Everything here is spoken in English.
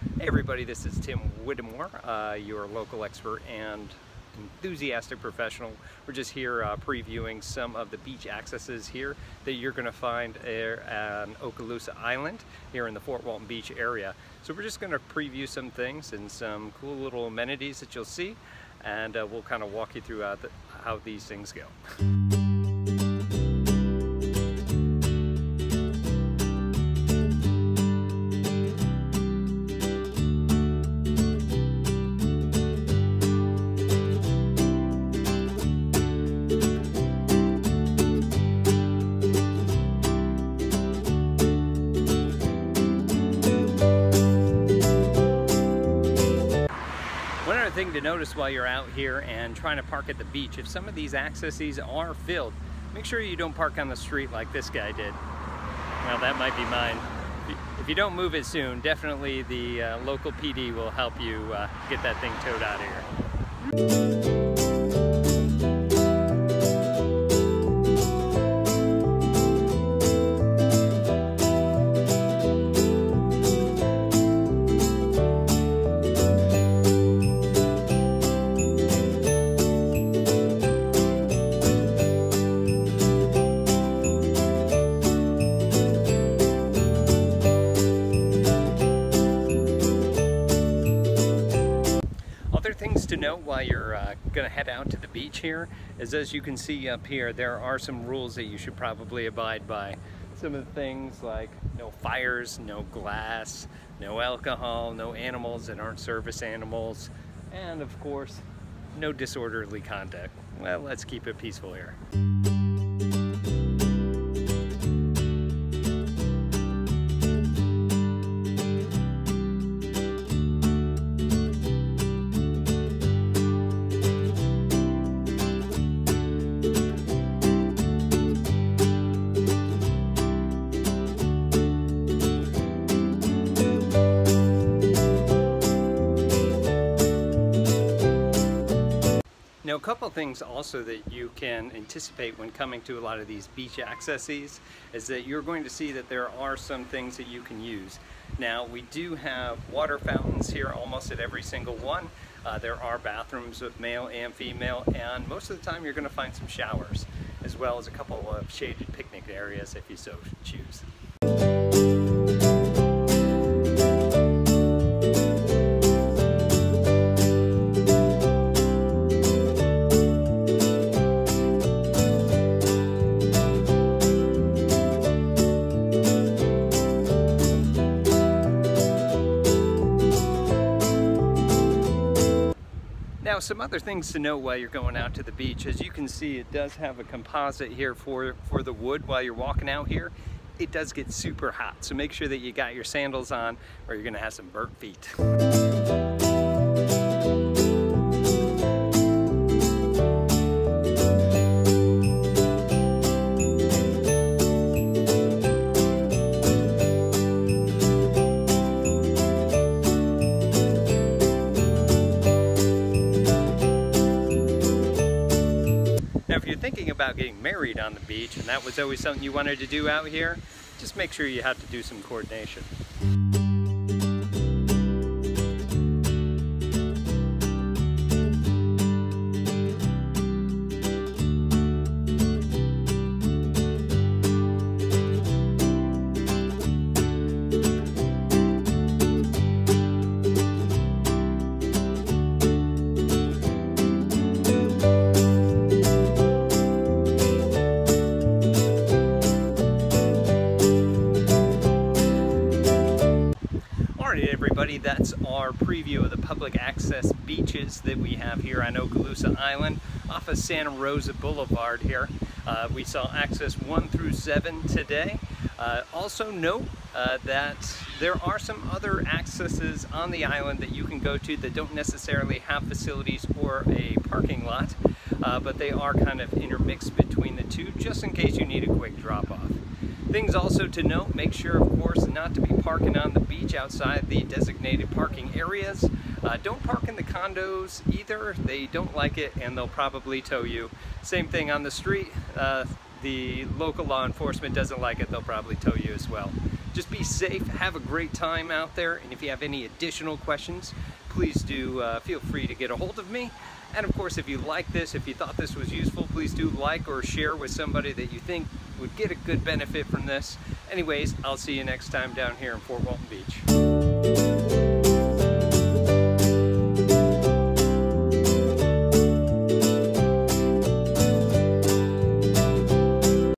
Hey everybody, this is Tim Whittemore, uh, your local expert and enthusiastic professional. We're just here uh, previewing some of the beach accesses here that you're going to find on Okaloosa Island here in the Fort Walton Beach area. So we're just going to preview some things and some cool little amenities that you'll see and uh, we'll kind of walk you through uh, the, how these things go. Thing to notice while you're out here and trying to park at the beach, if some of these accesses are filled, make sure you don't park on the street like this guy did. Well, that might be mine. If you don't move it soon, definitely the uh, local PD will help you uh, get that thing towed out of here. Things to note while you're uh, going to head out to the beach here is as you can see up here, there are some rules that you should probably abide by. Some of the things like no fires, no glass, no alcohol, no animals that aren't service animals, and of course, no disorderly conduct. Well, let's keep it peaceful here. A couple things also that you can anticipate when coming to a lot of these beach accesses is that you're going to see that there are some things that you can use. Now, we do have water fountains here almost at every single one. Uh, there are bathrooms with male and female, and most of the time you're going to find some showers, as well as a couple of shaded picnic areas if you so choose. Now some other things to know while you're going out to the beach, as you can see it does have a composite here for, for the wood while you're walking out here. It does get super hot, so make sure that you got your sandals on or you're gonna have some burnt feet. Now, if you're thinking about getting married on the beach, and that was always something you wanted to do out here, just make sure you have to do some coordination. Everybody, that's our preview of the public access beaches that we have here on Okaloosa Island off of Santa Rosa Boulevard here. Uh, we saw access 1 through 7 today. Uh, also note uh, that there are some other accesses on the island that you can go to that don't necessarily have facilities or a parking lot, uh, but they are kind of intermixed between the two just in case you need a quick drop off. Things also to note, make sure of course not to be parking on the beach outside the designated parking areas. Uh, don't park in the condos either, they don't like it and they'll probably tow you. Same thing on the street, uh, the local law enforcement doesn't like it, they'll probably tow you as well. just be safe, have a great time out there, and if you have any additional questions, please do uh, feel free to get a hold of me. And of course, if you like this, if you thought this was useful, please do like or share with somebody that you think would get a good benefit from this. Anyways, I'll see you next time down here in Fort Walton Beach.